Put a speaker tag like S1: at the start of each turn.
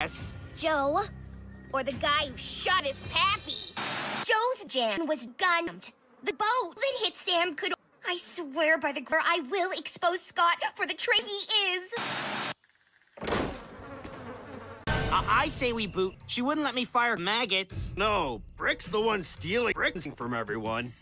S1: Yes.
S2: Joe, or the guy who shot his pappy. Joe's jam was gunned. The boat that hit Sam could. I swear by the girl, I will expose Scott for the trick he is.
S1: I, I say we boot. She wouldn't let me fire maggots.
S3: No, Brick's the one stealing bricks from everyone.